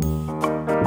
Música